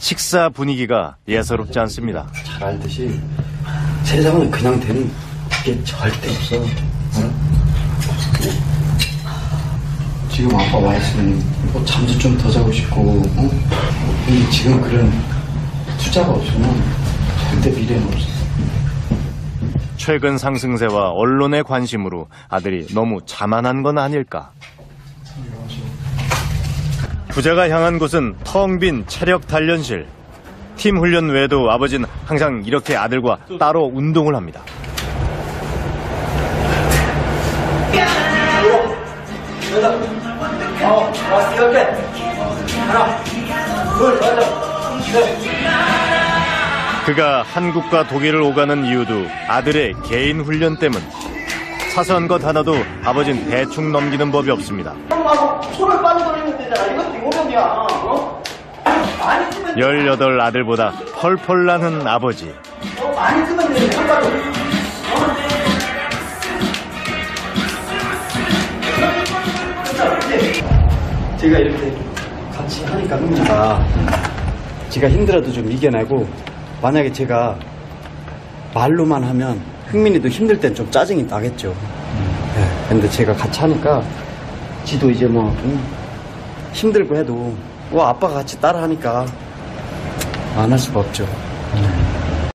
식사 분위기가 예사롭지 않습니다. 잘 알듯이 세상은 그냥 되는 게 절대 없어. 알아? 지금 아빠 와 있으면 뭐 잠도 좀 더 자고 싶고, 어? 근데 지금 그런 투자가 없으면 절대 미래는 없어. 최근 상승세와 언론의 관심으로 아들이 너무 자만한 건 아닐까. 부자가 향한 곳은 텅 빈 체력 단련실. 팀 훈련 외에도 아버지는 항상 이렇게 아들과 따로 운동을 합니다. 그가 한국과 독일을 오가는 이유도 아들의 개인 훈련 때문. 사소한 것 하나도 아버진 대충 넘기는 법이 없습니다. 손을 빠는 돌리면 되잖아. 이것도 요령이야. 어? 많이 쓰면 18 아들보다 펄펄 나는 아버지. 어, 많이 쓰면 발로. 제가 이렇게 같이 하니까 흥미가 제가 힘들어도 좀 이겨내고 만약에 제가 말로만 하면 흥민이도 힘들 땐 좀 짜증이 나겠죠. 네, 근데 제가 같이 하니까 지도 이제 뭐 음, 힘들고 해도 뭐 아빠가 같이 따라 하니까 안 할 수가 없죠.